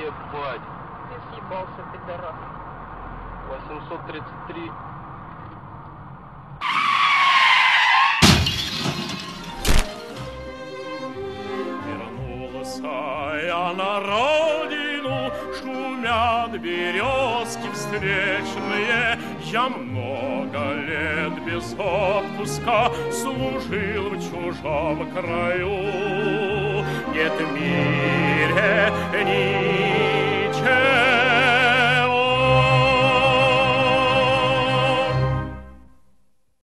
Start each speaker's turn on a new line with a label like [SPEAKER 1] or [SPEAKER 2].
[SPEAKER 1] ебать.
[SPEAKER 2] Ты съебался, пидорас.
[SPEAKER 1] 833.
[SPEAKER 3] Вернулась я на родину, шумят березки встречные. Я много лет без отпуска служил в чужом краю. Нет мира